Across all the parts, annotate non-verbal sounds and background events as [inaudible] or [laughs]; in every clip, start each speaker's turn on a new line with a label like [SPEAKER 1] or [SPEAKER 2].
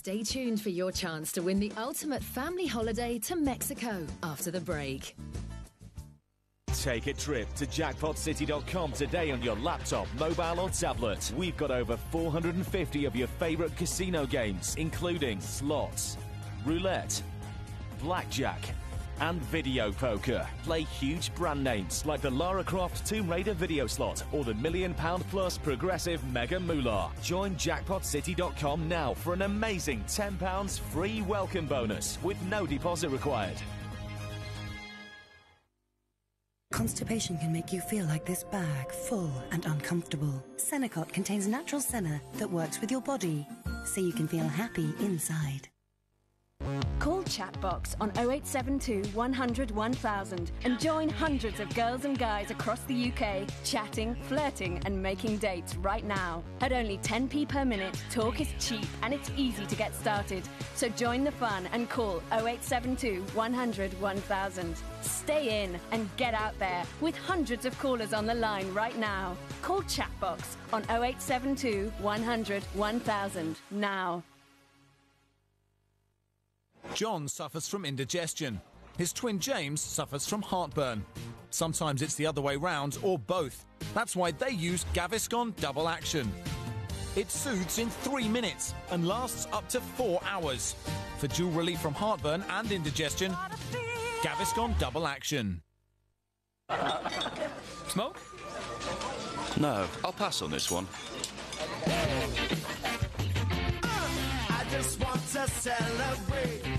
[SPEAKER 1] Stay tuned for your chance to win the ultimate family holiday to Mexico after the break.
[SPEAKER 2] Take a trip to jackpotcity.com today on your laptop, mobile, or tablet. We've got over 450 of your favorite casino games, including slots, roulette, blackjack, and video poker. Play huge brand names like the Lara Croft Tomb Raider video slot or the million pound plus progressive Mega Moolah. Join jackpotcity.com now for an amazing £10 free welcome bonus with no deposit required.
[SPEAKER 3] Constipation can make you feel like this bag, full and uncomfortable. Senokot contains natural senna that works with your body, so you can feel happy inside.
[SPEAKER 4] Call Chatbox on 0872 100 1000 and join hundreds of girls and guys across the UK chatting, flirting, and making dates right now. At only 10p per minute, talk is cheap and it's easy to get started. So join the fun and call 0872 100 1000. Stay in and get out there with hundreds of callers on the line right now. Call Chatbox on 0872 100 1000 now.
[SPEAKER 5] John suffers from indigestion. His twin James suffers from heartburn. Sometimes it's the other way round or both. That's why they use Gaviscon Double Action. It soothes in three minutes and lasts up to four hours. For dual relief from heartburn and indigestion, Gaviscon Double Action.
[SPEAKER 6] Smoke?
[SPEAKER 7] No, I'll pass on this one.
[SPEAKER 8] I just want to celebrate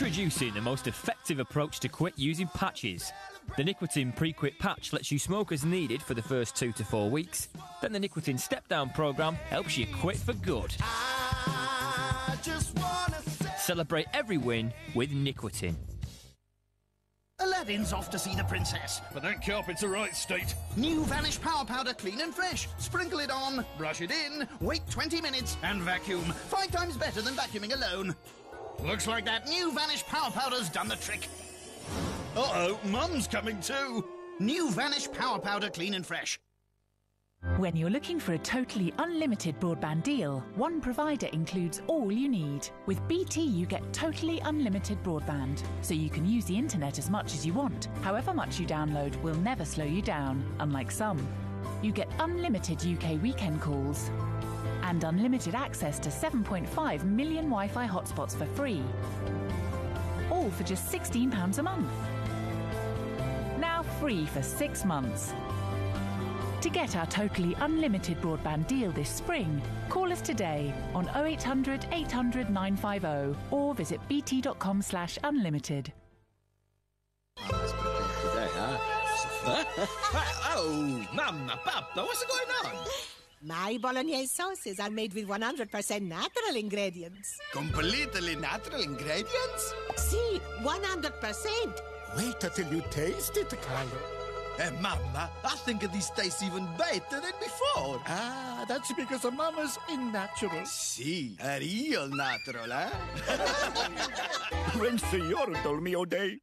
[SPEAKER 6] Introducing the most effective approach to quit using patches. The NiQuitin pre-quit patch lets you smoke as needed for the first two to four weeks. Then the NiQuitin step-down program helps you quit for good.
[SPEAKER 8] I just want to
[SPEAKER 6] Celebrate every win with NiQuitin.
[SPEAKER 9] Aladdin's off to see the princess.
[SPEAKER 10] But that carpet's a right state.
[SPEAKER 9] New Vanish Power Powder, clean and fresh. Sprinkle it on, brush it in, wait 20 minutes, and vacuum. Five times better than vacuuming alone. Looks like that new Vanish Power Powder's done the trick. Uh-oh, Mum's coming too. New Vanish Power Powder, clean and fresh.
[SPEAKER 11] When you're looking for a totally unlimited broadband deal, one provider includes all you need. With BT, you get totally unlimited broadband, so you can use the internet as much as you want. However much you download will never slow you down, unlike some. You get unlimited UK weekend calls and unlimited access to 7.5 million Wi Fi hotspots for free. All for just £16 a month. Now free for six months. To get our totally unlimited broadband deal this spring, call us today on 0800 800 950 or visit bt.com slash unlimited. [laughs]
[SPEAKER 12] Oh, Mamma, Papa, what's going on?
[SPEAKER 13] My bolognese sauces are made with 100% natural ingredients.
[SPEAKER 12] Completely natural ingredients?
[SPEAKER 13] See, 100%.
[SPEAKER 12] Wait until you taste it, Carlo. Eh, Mamma, I think this tastes even better than before.
[SPEAKER 14] Ah, that's because the mama's in natural.
[SPEAKER 12] See, a real natural, eh? [laughs]
[SPEAKER 14] When signor told me all day.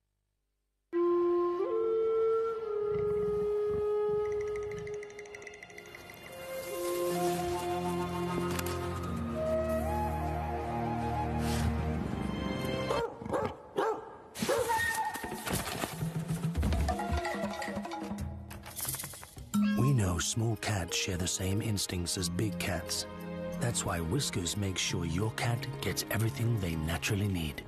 [SPEAKER 15] Small cats share the same instincts as big cats. That's why Whiskas makes sure your cat gets everything they naturally need.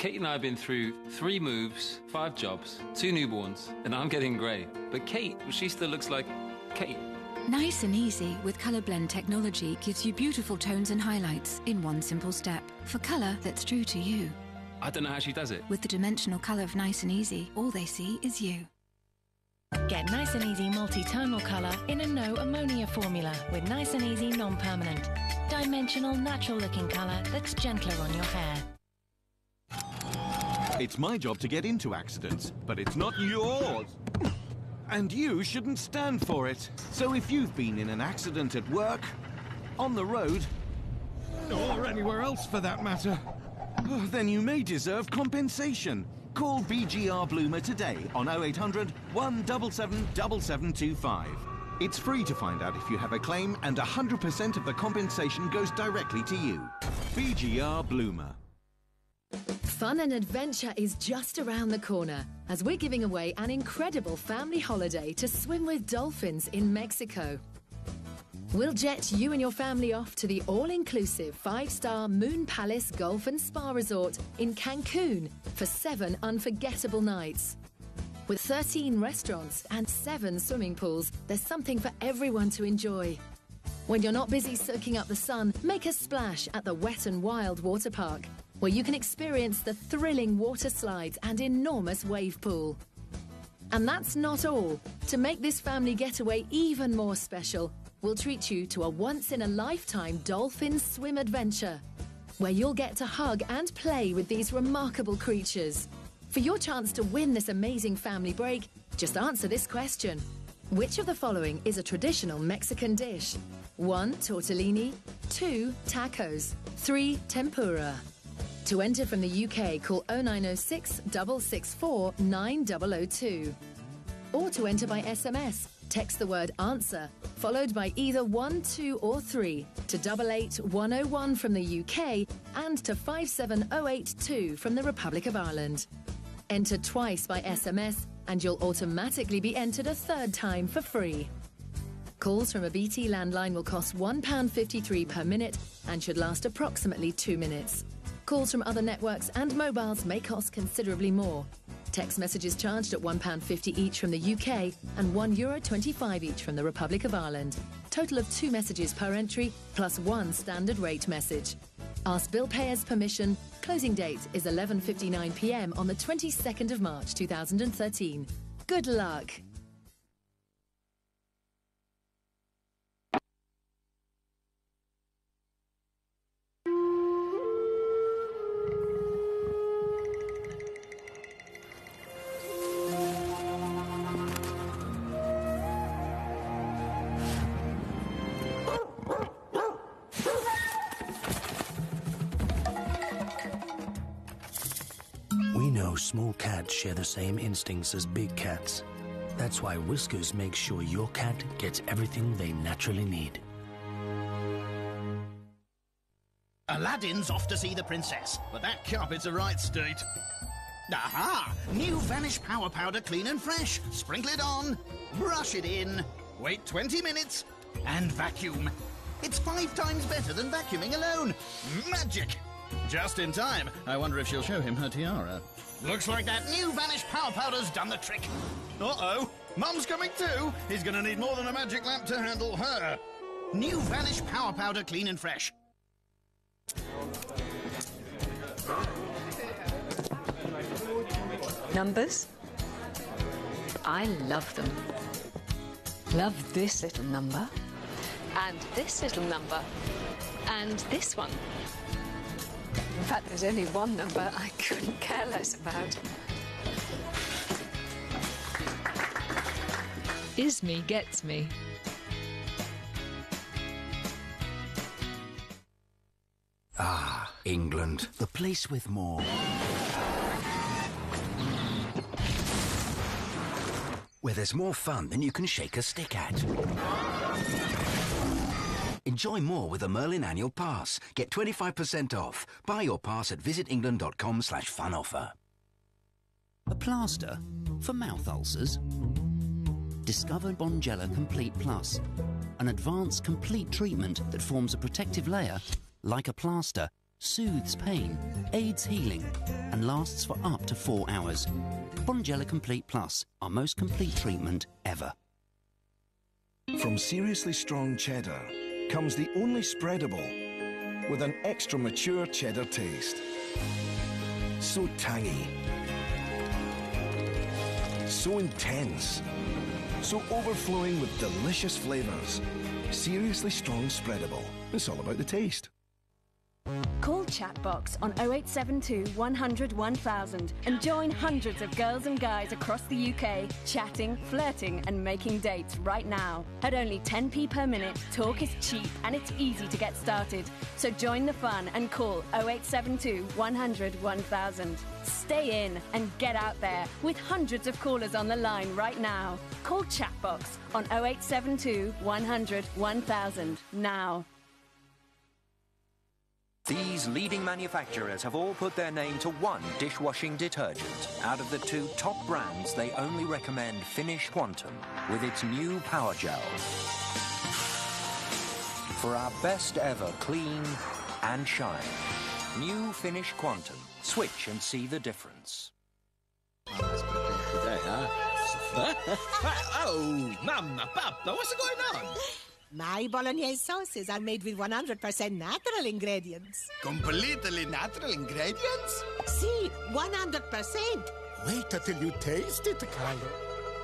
[SPEAKER 16] Kate and I have been through three moves, five jobs, two newborns, and I'm getting grey. But Kate, she still looks like Kate.
[SPEAKER 17] Nice and easy with Colour Blend technology gives you beautiful tones and highlights in one simple step for colour that's true to you.
[SPEAKER 16] I don't know how she does it.
[SPEAKER 17] With the dimensional colour of Nice and Easy, all they see is you.
[SPEAKER 18] Get nice and easy multi-tonal colour in a no ammonia formula with nice and easy non-permanent. Dimensional natural looking colour that's gentler on your hair.
[SPEAKER 19] It's my job to get into accidents, but it's not yours. And you shouldn't stand for it. So if you've been in an accident at work, on the road, or anywhere else for that matter, then you may deserve compensation. Call BGR Bloomer today on 0800 177 7725. It's free to find out if you have a claim, and 100% of the compensation goes directly to you. BGR Bloomer.
[SPEAKER 1] Fun and adventure is just around the corner as we're giving away an incredible family holiday to swim with dolphins in Mexico. We'll jet you and your family off to the all inclusive five star Moon Palace Golf and Spa Resort in Cancun for seven unforgettable nights. With 13 restaurants and seven swimming pools, there's something for everyone to enjoy. When you're not busy soaking up the sun, make a splash at the Wet and Wild Water Park, where you can experience the thrilling water slides and enormous wave pool. And that's not all. To make this family getaway even more special, we'll treat you to a once in a lifetime dolphin swim adventure, where you'll get to hug and play with these remarkable creatures. For your chance to win this amazing family break, just answer this question. Which of the following is a traditional Mexican dish? 1. Tortellini 2. Tacos 3. Tempura To enter from the UK, call 0906 664 9002. Or to enter by SMS, text the word answer, followed by either 1, 2 or 3 to 88101 from the UK and to 57082 from the Republic of Ireland. Enter twice by SMS and you'll automatically be entered a third time for free. Calls from a BT landline will cost £1.53 per minute and should last approximately two minutes. Calls from other networks and mobiles may cost considerably more. Text messages charged at £1.50 each from the UK and €1.25 each from the Republic of Ireland. Total of two messages per entry plus one standard rate message. Ask bill payers permission. Closing date is 11:59 p.m. on the 22nd of March 2013. Good luck.
[SPEAKER 15] Share the same instincts as big cats. That's why Whiskas makes sure your cat gets everything they naturally need.
[SPEAKER 9] Aladdin's off to see the princess, but that carpet's a right state. Aha! New Vanish Power Powder Clean and Fresh. Sprinkle it on, brush it in, wait 20 minutes, and vacuum. It's five times better than vacuuming alone. Magic! Just in time. I wonder if she'll show him her tiara. Looks like that new Vanish Power Powder's done the trick. Uh-oh. Mum's coming too. He's gonna need more than a magic lamp to handle her. New Vanish Power Powder Clean and Fresh.
[SPEAKER 20] Numbers? I love them. Love this little number. And this little number. And this one. In fact, there's only one number I couldn't care less about. Isme gets me.
[SPEAKER 21] Ah, England, the place with more. Where there's more fun than you can shake a stick at. Enjoy more with a Merlin Annual Pass. Get 25% off. Buy your pass at visitengland.com slash fun offer.
[SPEAKER 22] A plaster for mouth ulcers? Discover Bonjela Complete Plus, an advanced complete treatment that forms a protective layer, like a plaster, soothes pain, aids healing, and lasts for up to four hours. Bonjela Complete Plus, our most complete treatment ever.
[SPEAKER 23] From seriously strong cheddar comes the only spreadable with an extra mature cheddar taste. So tangy, so intense, so overflowing with delicious flavours. Seriously strong spreadable. It's all about the taste.
[SPEAKER 4] Call Chatbox on 0872 100 1000 and join hundreds of girls and guys across the UK chatting, flirting, and making dates right now. At only 10p per minute, talk is cheap and it's easy to get started. So join the fun and call 0872 100 1000. Stay in and get out there with hundreds of callers on the line right now. Call Chatbox on 0872 100 1000 now.
[SPEAKER 24] These leading manufacturers have all put their name to one dishwashing detergent. Out of the two top brands, they only recommend Finish Quantum with its new Power Gel. For our best ever clean and shine. New Finish Quantum. Switch and see the difference. [laughs]
[SPEAKER 12] Oh, Mamma, Papa, what's going on?
[SPEAKER 13] My bolognese sauces are made with 100% natural ingredients.
[SPEAKER 12] Completely natural ingredients?
[SPEAKER 13] See, 100%.
[SPEAKER 14] Wait until you taste it, Carlo.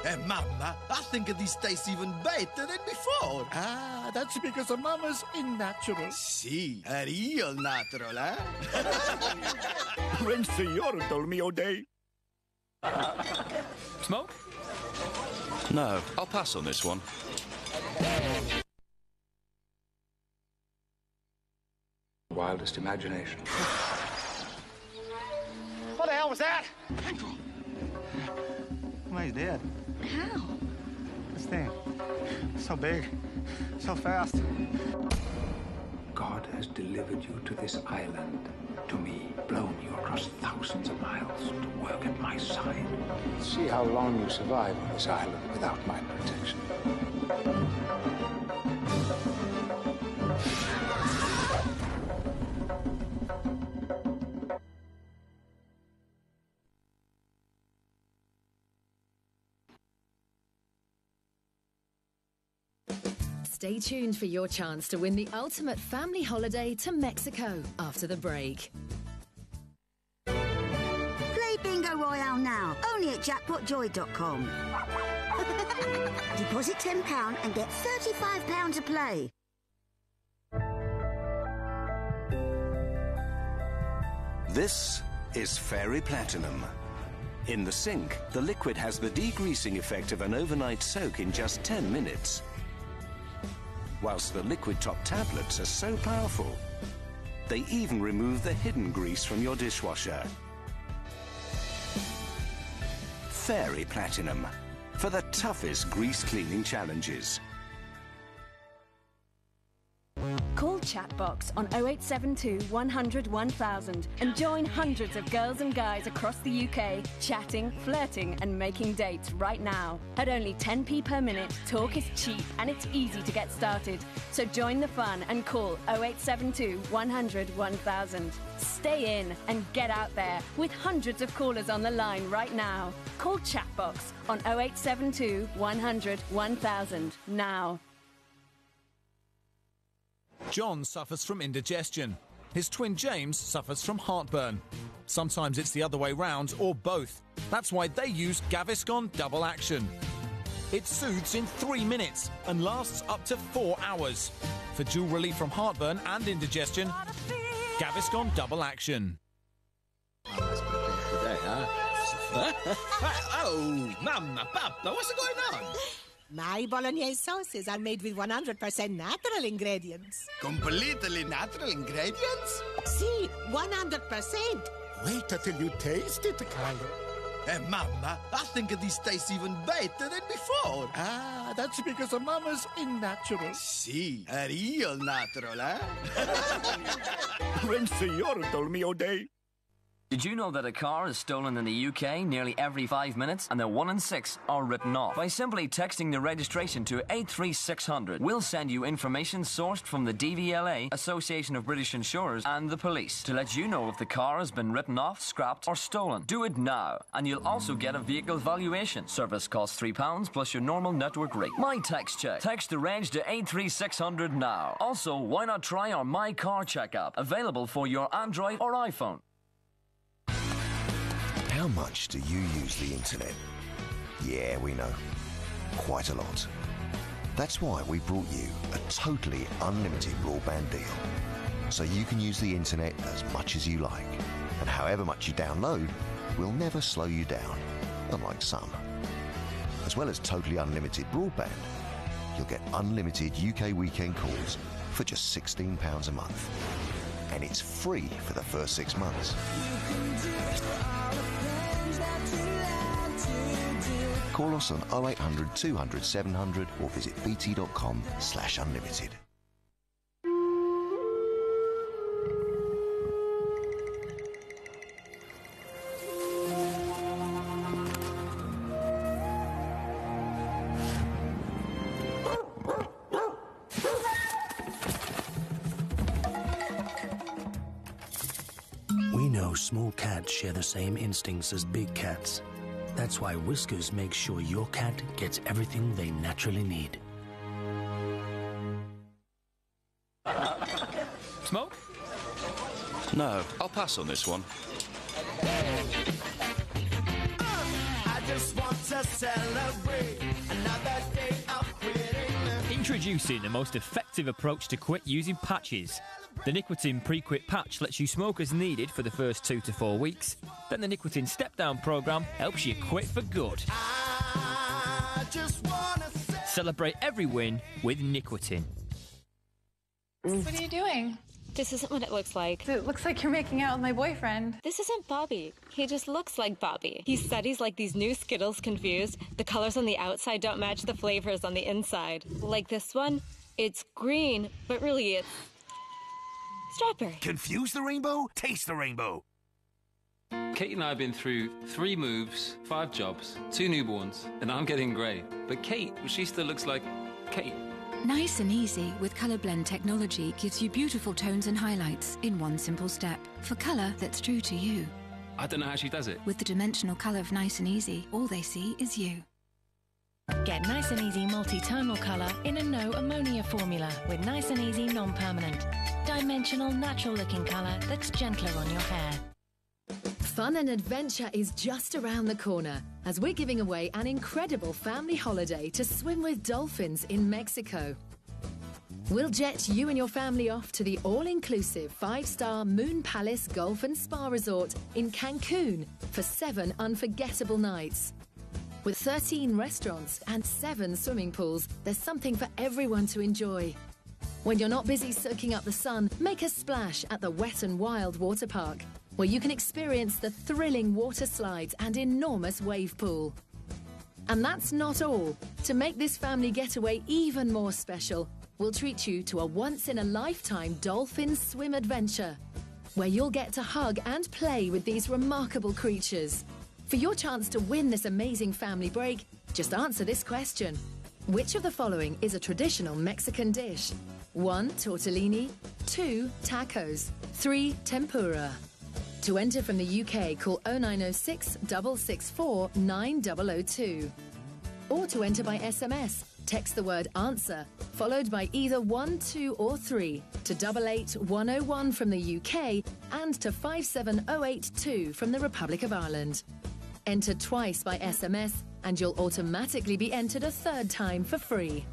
[SPEAKER 12] Hey, Mamma, I think this tastes even better than before.
[SPEAKER 14] Ah, that's because Mama's in natural.
[SPEAKER 12] Sì, è real natural, eh? [laughs]
[SPEAKER 14] When signor told me all day.
[SPEAKER 25] Smoke?
[SPEAKER 7] No, I'll pass on this one.
[SPEAKER 26] Wildest imagination. [sighs]
[SPEAKER 27] What the hell was that?
[SPEAKER 28] Well, he's dead.
[SPEAKER 27] How?
[SPEAKER 28] This thing. So big. So fast.
[SPEAKER 26] God has delivered you to this island, to me, blown you across thousands of miles to work at my side. See how long you survive on this island without my protection.
[SPEAKER 1] Stay tuned for your chance to win the ultimate family holiday to Mexico after the break.
[SPEAKER 29] Play Bingo Royale now, only at jackpotjoy.com. [laughs] Deposit £10 and get £35 to play.
[SPEAKER 21] This is Fairy Platinum. In the sink, the liquid has the degreasing effect of an overnight soak in just 10 minutes. Whilst the liquid top tablets are so powerful, they even remove the hidden grease from your dishwasher. Fairy Platinum for the toughest grease cleaning challenges.
[SPEAKER 4] Call Chatbox on 0872 100 1000 and join hundreds of girls and guys across the UK chatting, flirting, and making dates right now. At only 10p per minute, talk is cheap and it's easy to get started. So join the fun and call 0872 100 1000. Stay in and get out there with hundreds of callers on the line right now. Call Chatbox on 0872 100 1000 now.
[SPEAKER 5] John suffers from indigestion. His twin James suffers from heartburn. Sometimes it's the other way round or both. That's why they use Gaviscon Double Action. It soothes in three minutes and lasts up to four hours. For dual relief from heartburn and indigestion, Gaviscon Double Action. [laughs]
[SPEAKER 12] Oh, Mamma, Papa, what's going on?
[SPEAKER 13] My bolognese sauces are made with 100% natural ingredients.
[SPEAKER 12] Completely natural ingredients?
[SPEAKER 13] See, 100%.
[SPEAKER 14] Wait until you taste it, Carlo.
[SPEAKER 12] Hey, Mamma, I think this tastes even better than before.
[SPEAKER 14] Ah, that's because Mama's in natural.
[SPEAKER 12] Sì, è real natural, eh? [laughs]
[SPEAKER 14] When signor told me all day.
[SPEAKER 25] Did you know that a car is stolen in the UK nearly every five minutes and that one in six are written off? By simply texting the registration to 83600, we'll send you information sourced from the DVLA, Association of British Insurers, and the police to let you know if the car has been written off, scrapped, or stolen. Do it now, and you'll also get a vehicle valuation. Service costs £3 plus your normal network rate. My text check. Text the reg to 83600 now. Also, why not try our My Car Check app, available for your Android or iPhone?
[SPEAKER 30] How much do you use the internet? Yeah, we know. Quite a lot. That's why we brought you a totally unlimited broadband deal. so you can use the internet as much as you like. And however much you download we'll never slow you down, unlike some. As well as totally unlimited broadband, you'll get unlimited UK weekend calls for just £16 a month. And it's free for the first six months. Call us on 0800 200 700 or visit bt.com slash unlimited.
[SPEAKER 15] Small cats share the same instincts as big cats. That's why Whiskas makes sure your cat gets everything they naturally need.
[SPEAKER 7] Smoke? No, I'll pass on this one.
[SPEAKER 12] I just want to celebrate another day of quitting.
[SPEAKER 6] Introducing the most effective approach to quit using patches. The NiQuitin Pre Quit Patch lets you smoke as needed for the first two to four weeks. Then the NiQuitin Step Down program helps you quit for good.
[SPEAKER 12] I just wanna
[SPEAKER 6] Celebrate every win with NiQuitin.
[SPEAKER 31] What are you doing?
[SPEAKER 32] This isn't what it looks like.
[SPEAKER 31] It looks like you're making out with my boyfriend.
[SPEAKER 32] This isn't Bobby. He just looks like Bobby. He studies like these new Skittles confused. The colors on the outside don't match the flavors on the inside. Like this one, it's green, but really it's strawberry.
[SPEAKER 33] Confuse the rainbow? Taste the rainbow.
[SPEAKER 16] Kate and I have been through three moves, five jobs, two newborns, and I'm getting grey. But Kate, she still looks like Kate.
[SPEAKER 17] Nice and easy with Colour Blend technology gives you beautiful tones and highlights in one simple step for colour that's true to you.
[SPEAKER 16] I don't know how she does it.
[SPEAKER 17] With the dimensional colour of Nice and Easy, all they see is you.
[SPEAKER 18] Get nice and easy multi-tonal colour in a no ammonia formula with nice and easy non-permanent. Dimensional natural looking colour that's gentler on your hair.
[SPEAKER 1] Fun and adventure is just around the corner as we're giving away an incredible family holiday to swim with dolphins in Mexico. We'll jet you and your family off to the all inclusive five star Moon Palace Golf and Spa Resort in Cancun for seven unforgettable nights. With 13 restaurants and seven swimming pools, there's something for everyone to enjoy. When you're not busy soaking up the sun, make a splash at the Wet and Wild Water Park, where you can experience the thrilling water slides and enormous wave pool. And that's not all. To make this family getaway even more special, we'll treat you to a once in a lifetime dolphin swim adventure, where you'll get to hug and play with these remarkable creatures. For your chance to win this amazing family break, just answer this question. Which of the following is a traditional Mexican dish? 1. Tortellini 2. Tacos 3. Tempura To enter from the UK, call 0906 664 9002. Or to enter by SMS, text the word answer, followed by either 1, 2 or 3 to 88101 from the UK and to 57082 from the Republic of Ireland. Enter twice by SMS and you'll automatically be entered a third time for free.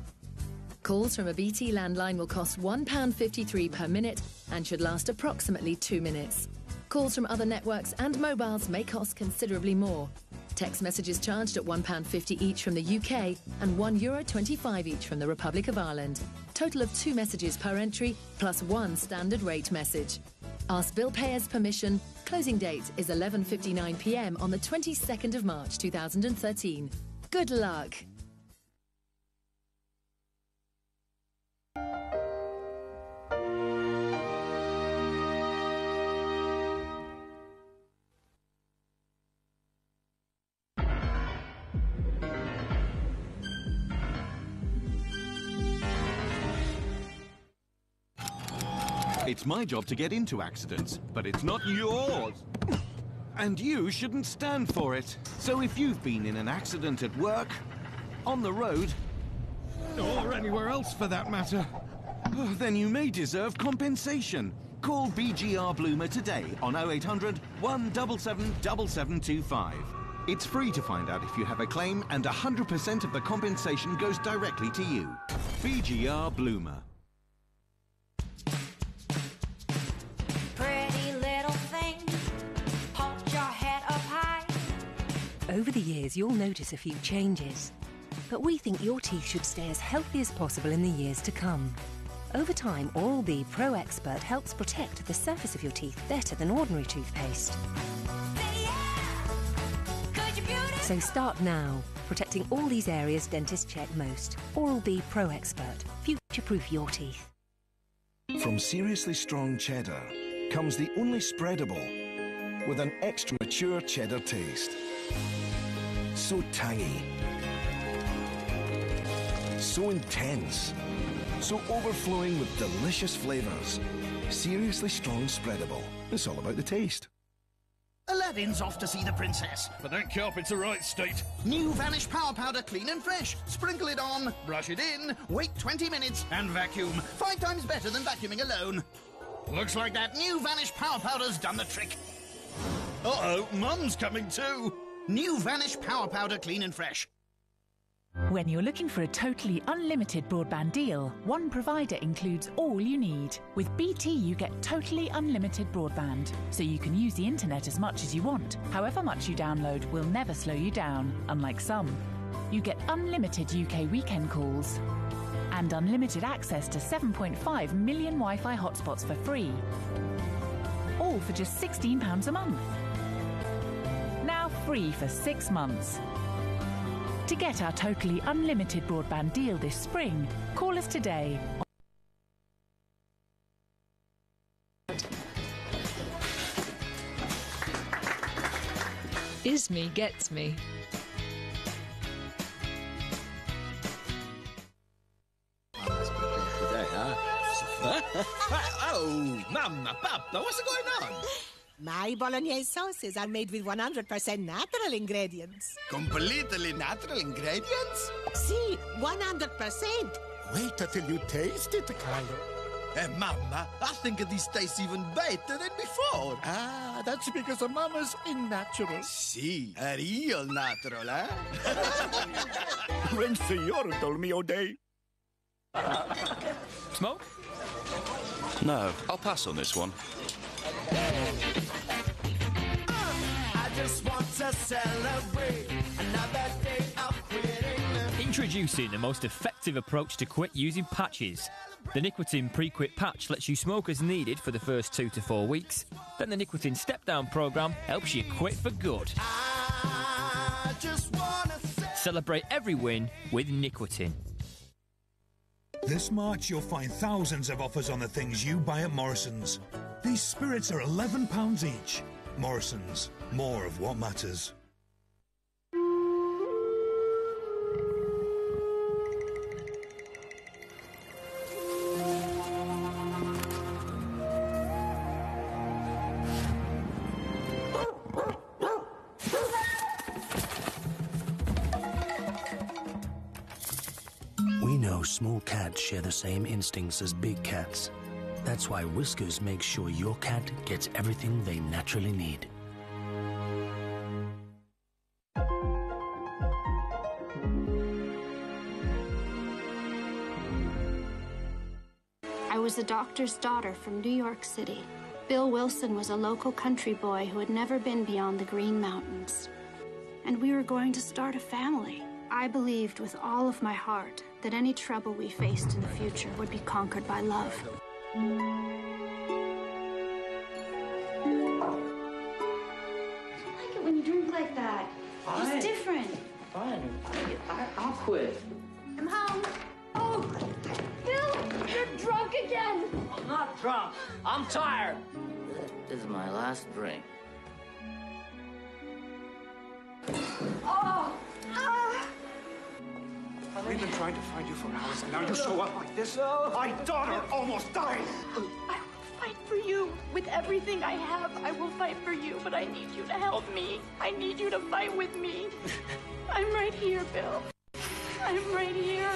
[SPEAKER 1] Calls from a BT landline will cost £1.53 per minute and should last approximately two minutes. Calls from other networks and mobiles may cost considerably more. Text messages charged at £1.50 each from the UK and €1.25 each from the Republic of Ireland. Total of two messages per entry plus one standard rate message. Ask bill payers permission. Closing date is 11:59 p.m. on the 22nd of March 2013. Good luck.
[SPEAKER 19] It's my job to get into accidents, but it's not yours. And you shouldn't stand for it. So if you've been in an accident at work, on the road, or anywhere else for that matter, oh, then you may deserve compensation. Call BGR Bloomer today on 0800 177 7725. It's free to find out if you have a claim, and 100% of the compensation goes directly to you. BGR Bloomer.
[SPEAKER 3] Over the years, you'll notice a few changes. But we think your teeth should stay as healthy as possible in the years to come. Over time, Oral-B Pro Expert helps protect the surface of your teeth better than ordinary toothpaste. So start now, protecting all these areas dentists check most. Oral-B Pro Expert. Future-proof your teeth.
[SPEAKER 23] From seriously strong cheddar comes the only spreadable with an extra mature cheddar taste. So tangy. So intense. So overflowing with delicious flavours. Seriously strong spreadable. It's all about the taste.
[SPEAKER 9] Aladdin's off to see the princess.
[SPEAKER 12] But that carpet's a right state.
[SPEAKER 9] New Vanish Power Powder clean and fresh. Sprinkle it on, brush it in, wait 20 minutes, and vacuum. Five times better than vacuuming alone. Looks like that new Vanish Power Powder's done the trick.
[SPEAKER 12] Uh-oh, Mum's coming too.
[SPEAKER 9] New Vanish Power Powder clean and fresh.
[SPEAKER 11] When you're looking for a totally unlimited broadband deal, one provider includes all you need. With BT, you get totally unlimited broadband, so you can use the internet as much as you want. However much you download will never slow you down, unlike some. You get unlimited UK weekend calls and unlimited access to 7.5 million Wi Fi hotspots for free. All for just £16 a month. Now free for six months. To get our totally unlimited broadband deal this spring, call us today.
[SPEAKER 20] Isme gets me.
[SPEAKER 12] Today, [laughs] huh? oh, Mamma, Papa, what's going on?
[SPEAKER 13] My bolognese sauces are made with 100% natural ingredients.
[SPEAKER 12] Completely natural ingredients?
[SPEAKER 13] See, 100%.
[SPEAKER 12] Wait until you taste it, Carlo. Hey, Mamma, I think this tastes even better than before.
[SPEAKER 14] Ah, that's because the mama's in natural.
[SPEAKER 12] See, a real natural, eh? [laughs]
[SPEAKER 14] Renzior told me all day.
[SPEAKER 6] Smoke?
[SPEAKER 7] No, I'll pass on this one.
[SPEAKER 6] Introducing the most effective approach to quit using patches. The NiQuitin pre-quit patch lets you smoke as needed for the first two to four weeks. Then the NiQuitin step-down program helps you quit for good.
[SPEAKER 34] I just wanna
[SPEAKER 6] Celebrate every win with NiQuitin.
[SPEAKER 35] This March, you'll find thousands of offers on the things you buy at Morrison's. These spirits are £11 each. Morrison's, more of what matters.
[SPEAKER 15] We know small cats share the same instincts as big cats. That's why Whiskas makes sure your cat gets everything they naturally need.
[SPEAKER 36] I was a doctor's daughter from New York City. Bill Wilson was a local country boy who had never been beyond the Green Mountains. And we were going to start a family. I believed with all of my heart that any trouble we faced in the future would be conquered by love.
[SPEAKER 37] Like it when you drink like that.
[SPEAKER 38] Fine.
[SPEAKER 37] It's different.
[SPEAKER 38] Fine. I, I'll quit.
[SPEAKER 37] I'm home. Oh, Bill, you're drunk again.
[SPEAKER 38] I'm not drunk. I'm tired. This is my last drink.
[SPEAKER 37] Oh.
[SPEAKER 26] We've been trying to find you for hours, and now you show up like this. My daughter almost died.
[SPEAKER 37] I will fight for you with everything I have. I will fight for you, but I need you to help me. I need you to fight with me. [laughs] I'm right here, Bill. I'm right here.